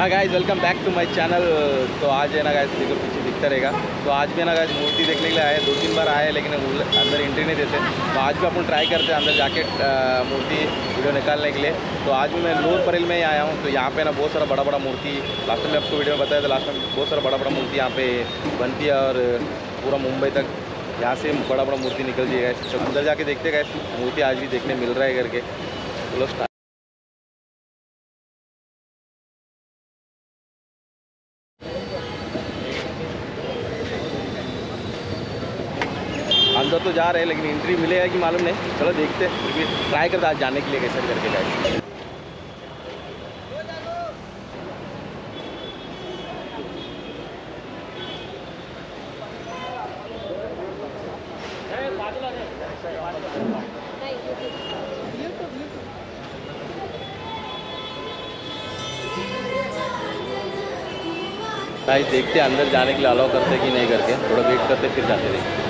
हाँ guys welcome back to my channel तो आज है ना गाइज़ देखो पीछे दिखता रहेगा। तो आज भी ना गाइज़ मूर्ति देखने के लिए आए दो तीन बार आए लेकिन अंदर एंट्री नहीं देते। तो आज भी अपन ट्राई करते हैं अंदर जाके मूर्ति वीडियो निकालने के लिए। तो आज भी मैं लोर परेल में ही आया हूँ। तो यहाँ पे ना बहुत सारा बड़ा बड़ा मूर्ति लास्ट में आपको वीडियो में बताया था लास्ट में बहुत सारा बड़ा बड़ा मूर्ति यहाँ पे बनती है और पूरा मुंबई तक यहाँ से बड़ा बड़ा मूर्ति है guys। तो अंदर जाके देखते गए मूर्ति आज भी देखने मिल रहा है करके चलो जा रहे हैं, लेकिन एंट्री मिलेगा कि मालूम नहीं। चलो देखते हैं फिर भी ट्राई करते हैं जाने के लिए कैसे करके जाए भाई देखते अंदर जाने के लिए अलाउ करते कि नहीं करके। थोड़ा वेट करते फिर जाते देखते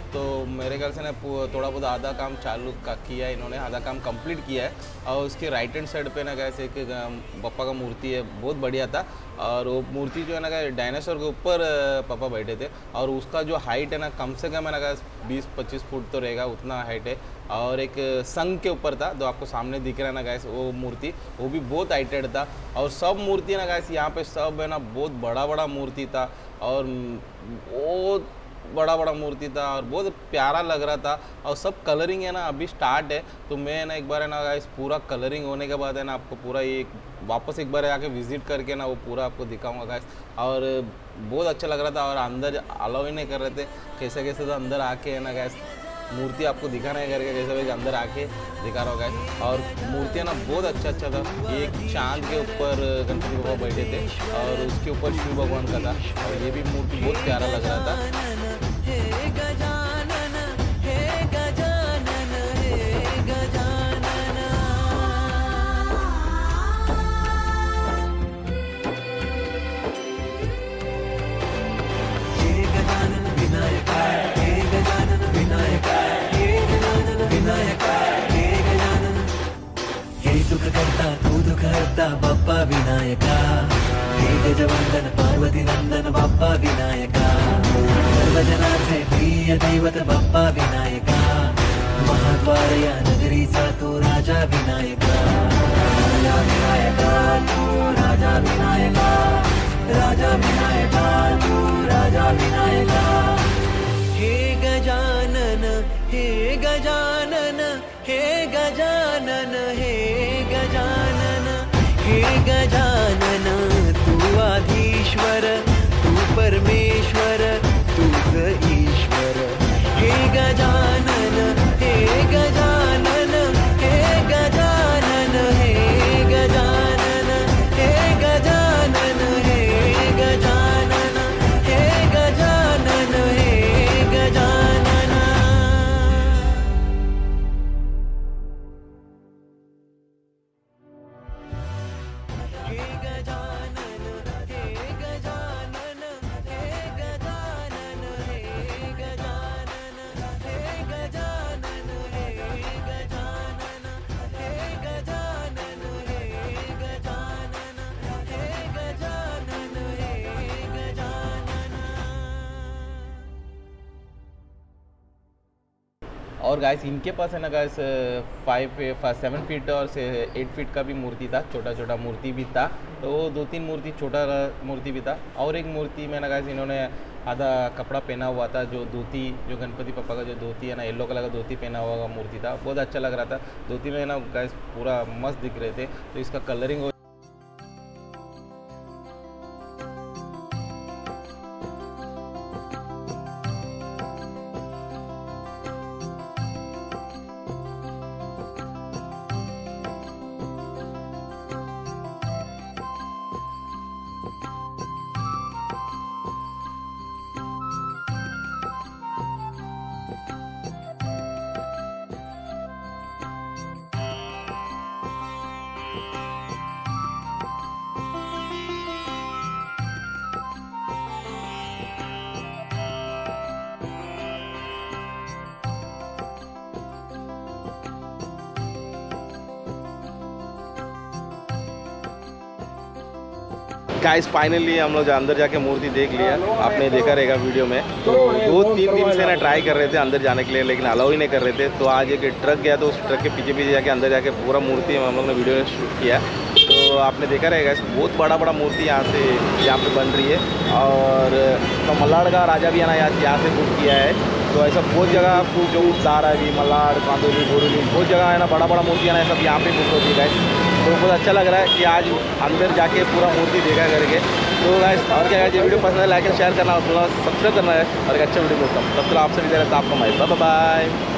तो मेरे ख्याल से ना थोड़ा बहुत आधा काम चालू का किया है इन्होंने आधा काम कंप्लीट किया है। और उसके राइट हैंड साइड पे ना एक अम, पप्पा का मूर्ति है बहुत बढ़िया था। और वो मूर्ति जो है ना डायनासोर के ऊपर पापा बैठे थे। और उसका जो हाइट है ना कम से कम है ना बीस पच्चीस फुट तो रहेगा उतना हाइट है। और एक संघ के ऊपर था जो आपको सामने दिख रहा है ना गैस वो मूर्ति वो भी बहुत हाइटेड था। और सब मूर्ति ना गैस यहाँ पे सब है ना बहुत बड़ा बड़ा मूर्ति था। और बहुत बड़ा बड़ा मूर्ति था और बहुत प्यारा लग रहा था और सब कलरिंग है ना, अभी स्टार्ट है। तो मैं ना एक बार है ना गाइस पूरा कलरिंग होने के बाद है ना, आपको पूरा ये वापस एक बार आके विज़िट करके ना वो पूरा आपको दिखाऊँगा गाइस और बहुत अच्छा लग रहा था और अंदर अलाउ ही नहीं कर रहे थे। कैसे कैसे तो अंदर आके है ना गैस मूर्ति आपको दिखाना है करके, जैसे भाई अंदर आके दिखा रहा होगा और मूर्तियाँ ना, बहुत अच्छा अच्छा था। ये एक चाँद के ऊपर गणपति बाबा बैठे थे और उसके ऊपर शिव भगवान का था। और ये भी मूर्ति बहुत प्यारा लग रहा था। गजवंदन पार्वती नंदन, बाप्पा विनायका। सर्वजनार्थे प्रिय दैवत, बाप्पा विनायका। महाद्वारया नगरी सा राजा विनायका। राजा विनायका, तू राजा विनायका। राजा और गाइस इनके पास है ना गाइस फाइव सेवन फीट और से एट फीट का भी मूर्ति था छोटा छोटा मूर्ति भी था। तो वो दो तीन मूर्ति, छोटा मूर्ति भी था। और एक मूर्ति में ना गाइस इन्होंने आधा कपड़ा पहना हुआ था, जो धोती, जो गणपति पापा का जो धोती है ना येलो कलर का धोती पहना हुआ मूर्ति था। बहुत अच्छा लग रहा था। धोती में ना गाइस पूरा मस्त दिख रहे थे। तो इसका कलरिंग गाइस फाइनली हम लोग अंदर जाके मूर्ति देख लिया। आपने देखा रहेगा वीडियो में। तो दो तीन दिन से ना ट्राई कर रहे थे अंदर जाने के लिए, लेकिन अलाउ ही नहीं कर रहे थे। तो आज एक ट्रक गया तो उस ट्रक के पीछे पीछे जाके अंदर जाके पूरा मूर्ति हम लोग ने वीडियो में शूट किया। तो आपने देखा रहेगा बहुत बड़ा बड़ा मूर्ति यहाँ से, यहाँ पे बन रही है। और तो मल्लाड़ का राजा भी है ना, यहाँ से बुक किया है। तो ऐसा बहुत जगह आपको जो उतार है अभी मल्लाड़ कांदोली बोरोली, बहुत जगह है ना बड़ा बड़ा मूर्ति है ना सब यहाँ पे बुक होती है तो बहुत अच्छा लग रहा है कि आज अंदर जाके पूरा मूर्ति देखा करके। तो गाइस और क्या ये वीडियो पसंद है लाइक एंड शेयर करना और सब्सक्राइब करना है और एक अच्छा वीडियो मिलता हूँ। तब तक आपसे भी दे आपका माइक बाय बाय